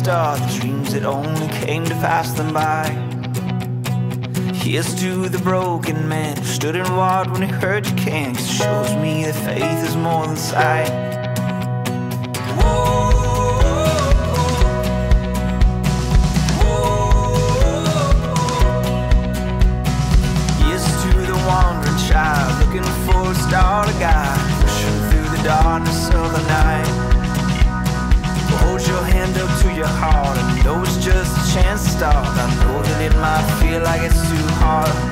star the dreams that only came to pass them by. Here's to the broken man who stood and watched when he heard you can. Cause it shows me that faith is more than sight. Here's to the wandering child looking for a star to guide, pushing through the darkness of the night. Hold your hand up to your heart and know it's just a chance to start. I know that it might feel like it's too hard.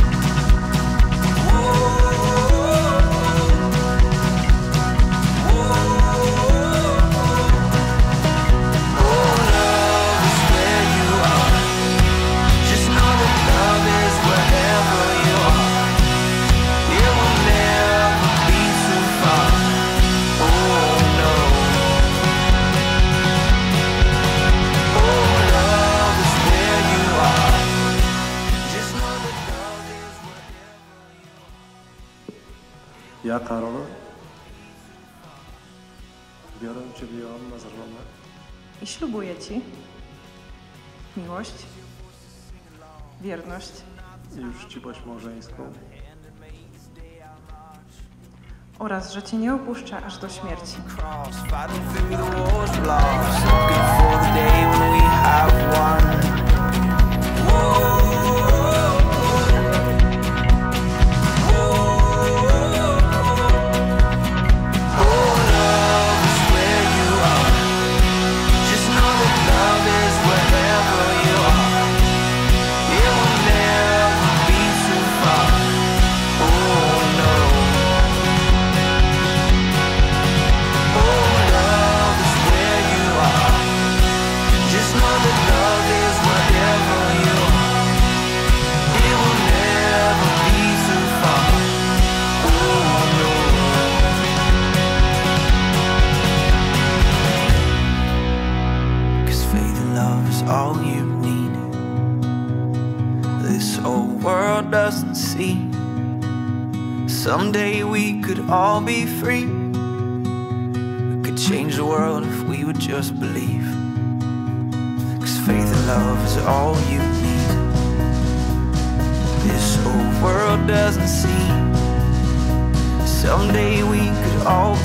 Ja, Karolu? Biorę Ciebie Joanna za żonę. I ślubuję Ci miłość, wierność i uczciwość małżeńską oraz, że Cię nie opuszczę aż do śmierci. All you need. This whole world doesn't see. Someday we could all be free. We could change the world if we would just believe. Cause faith and love is all you need. This whole world doesn't see. Someday we could all